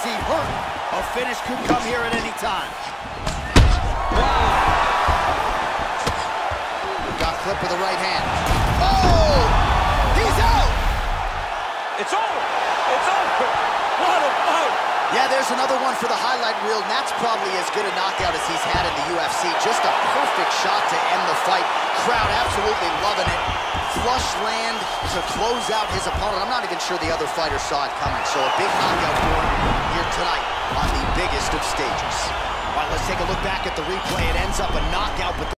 Is he hurt? A finish could come here at any time. Got clipped with the right hand. Oh! He's out! It's over. It's over. What a fight. Yeah, there's another one for the highlight reel, and that's probably as good a knockout as he's had in the UFC. Just a perfect shot to end the fight. Crowd absolutely loving it. Flush land to close out his opponent. I'm not even sure the other fighter saw it coming. So a big knockout on of stages. All right, let's take a look back at the replay. It ends up a